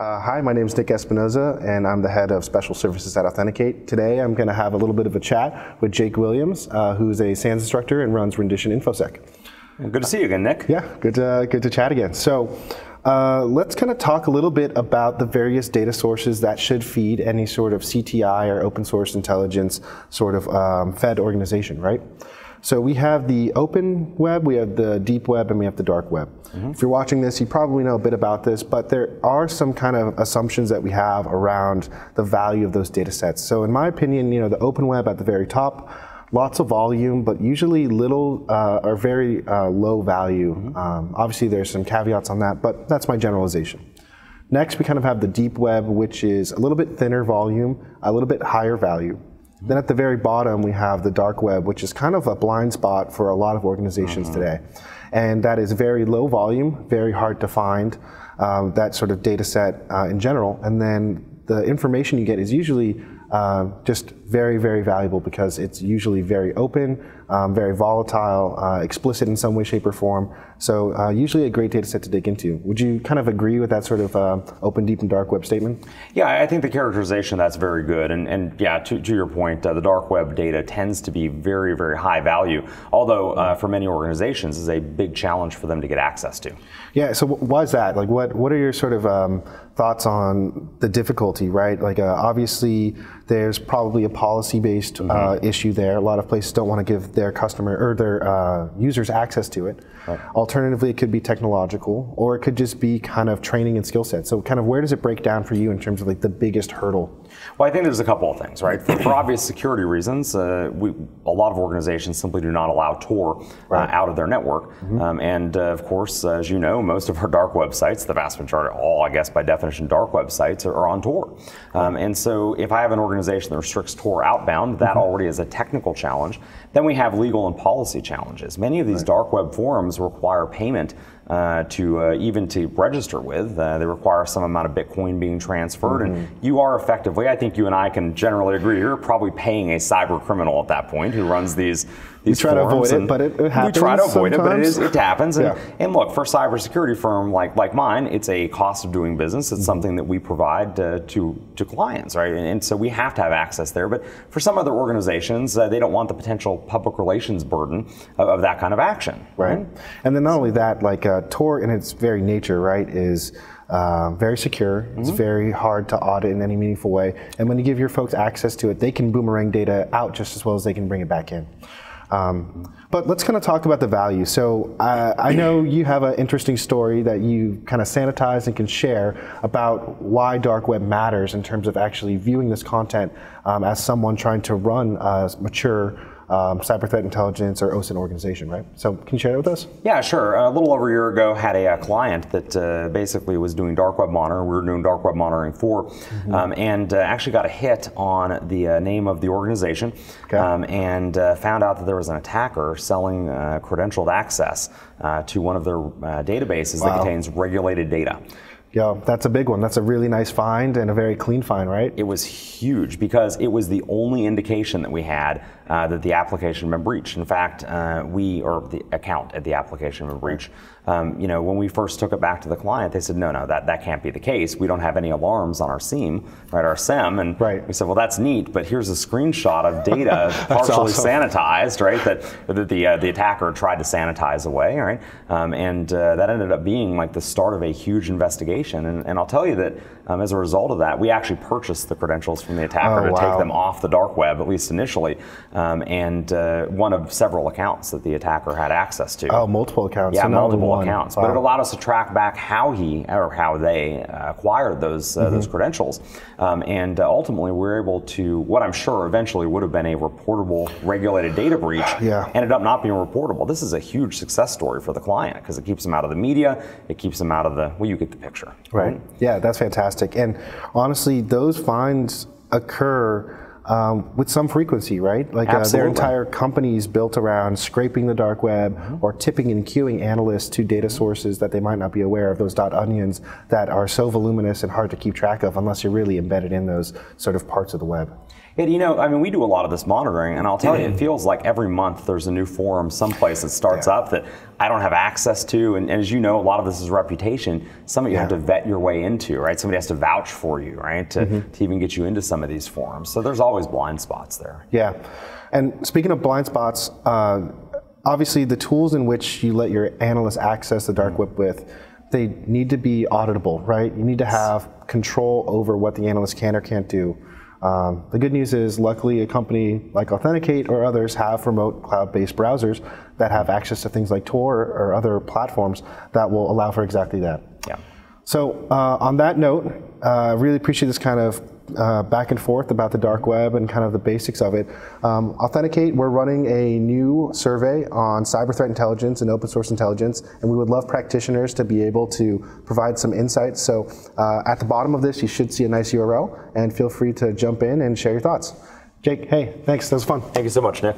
Uh, hi, my name is Nick Espinoza, and I'm the head of special services at Authentic8. Today, I'm going to have a little bit of a chat with Jake Williams, uh, who's a SANS instructor and runs Rendition InfoSec. Good to see you again, Nick. Yeah, good to, good to chat again. So, uh, let's kind of talk a little bit about the various data sources that should feed any sort of CTI or open source intelligence sort of um, fed organization, right? So we have the open web, we have the deep web, and we have the dark web. Mm-hmm. If you're watching this, you probably know a bit about this, but there are some kind of assumptions that we have around the value of those data sets. So in my opinion, you know, the open web at the very top, lots of volume, but usually little uh, or very uh, low value. Mm-hmm. Um, obviously, there's some caveats on that, but that's my generalization. Next, we kind of have the deep web, which is a little bit thinner volume, a little bit higher value. Then at the very bottom, we have the dark web, which is kind of a blind spot for a lot of organizations mm-hmm. today. And that is very low volume, very hard to find, um, that sort of data set uh, in general. And then the information you get is usually uh, just very, very valuable because it's usually very open, um, very volatile, uh, explicit in some way, shape, or form. So uh, usually a great data set to dig into. Would you kind of agree with that sort of uh, open, deep, and dark web statement? Yeah, I think the characterization that's very good. And, and yeah, to, to your point, uh, the dark web data tends to be very, very high value, although uh, for many organizations is a big challenge for them to get access to. Yeah, so why is that? Like what, what are your sort of um, thoughts on the difficulty, right? Like uh, obviously there's probably a policy-based mm-hmm. uh, issue there. A lot of places don't want to give their customer or their uh, users access to it. Right. Alternatively, it could be technological, or it could just be kind of training and skill set. So, kind of where does it break down for you in terms of like the biggest hurdle? Well, I think there's a couple of things, right? For, for obvious security reasons, uh, we, a lot of organizations simply do not allow Tor uh, right. out of their network. Mm-hmm. Um, and uh, of course, as you know, most of our dark websites, the vast majority, all I guess by definition, dark websites are, are on Tor. Um, and so, if I have an organization that restricts Tor outbound, that mm-hmm. already is a technical challenge. Then we have legal and policy challenges. Many of these right. dark web forums require payment uh, to uh, even to register with. Uh, they require some amount of Bitcoin being transferred, mm-hmm. and you are effectively, I think you and I can generally agree, you're probably paying a cyber criminal at that point who runs these these we try to avoid it, but it, it, happens. We try to avoid sometimes. it, but it, is, it happens. And, yeah. and look, for a cybersecurity firm like like mine, it's a cost of doing business. It's mm-hmm. something that we provide uh, to to clients, right? And, and, so we have to have access there. But for some other organizations, uh, they don't want the potential public relations burden of, of that kind of action, right? right? And then not only that, like uh, Tor in its very nature, right, is uh, very secure. Mm-hmm. It's very hard to audit in any meaningful way. And when you give your folks access to it, they can boomerang data out just as well as they can bring it back in. Um, but let's kind of talk about the value. So I know you have an interesting story that you kind of sanitize and can share about why dark web matters in terms of actually viewing this content um, as someone trying to run a mature um, cyber threat intelligence or OSINT organization, right? So can you share that with us? Yeah, sure. A little over a year ago, had a, a client that uh, basically was doing dark web monitoring. We were doing dark web monitoring for, mm-hmm. um, and uh, actually got a hit on the uh, name of the organization, okay. um, and uh, found out that there was an attacker selling uh, credentialed access uh, to one of their databases wow. that contains regulated data. Yeah, that's a big one. That's a really nice find and a very clean find, right? It was huge because it was the only indication that we had uh, that the application had been breached. In fact, uh, we, or the account at the application had been breached. Um, you know, when we first took it back to the client, they said, no, no, that, that can't be the case. We don't have any alarms on our SIEM, right, our SIEM. And right. we said, well, that's neat, but here's a screenshot of data partially awesome. sanitized, right, that, that the, uh, the attacker tried to sanitize away, right? Um, and uh, that ended up being like the start of a huge investigation. And, and I'll tell you that um, as a result of that, we actually purchased the credentials from the attacker oh, to wow. take them off the dark web, at least initially, um, and uh, one of several accounts that the attacker had access to. Oh, multiple accounts. Yeah, so multiple accounts. Wow. But it allowed us to track back how he or how they uh, acquired those uh, mm-hmm. those credentials, um, and uh, ultimately we were able to what I'm sure eventually would have been a reportable regulated data breach. yeah. ended up not being reportable. This is a huge success story for the client because it keeps them out of the media. It keeps them out of the well, you get the picture. Right. right? Yeah, that's fantastic. And honestly, those finds occur um, with some frequency, right? Like uh, their entire company is built around scraping the dark web mm-hmm. or tipping and queuing analysts to data mm-hmm. sources that they might not be aware of, those dot onions that are so voluminous and hard to keep track of unless you're really embedded in those sort of parts of the web. And, you know, I mean, we do a lot of this monitoring, and I'll tell you, it feels like every month there's a new forum someplace that starts Yeah. up that I don't have access to. And, and as you know, a lot of this is reputation. Some of you have to vet your way into, right? Somebody has to vouch for you, right, to, Mm-hmm. to even get you into some of these forums. So there's always blind spots there. Yeah. And speaking of blind spots, uh, obviously the tools in which you let your analysts access the dark web with, they need to be auditable, right? You need to have control over what the analyst can or can't do. Um, the good news is, luckily, a company like Authentic8 or others have remote cloud-based browsers that have access to things like Tor or other platforms that will allow for exactly that. Yeah. So uh, on that note, I uh, really appreciate this kind of uh, back and forth about the dark web and kind of the basics of it. Um, Authentic8, we're running a new survey on cyber threat intelligence and open source intelligence, and we would love practitioners to be able to provide some insights. So uh, at the bottom of this, you should see a nice URL, and feel free to jump in and share your thoughts. Jake, hey, thanks. That was fun. Thank you so much, Nick.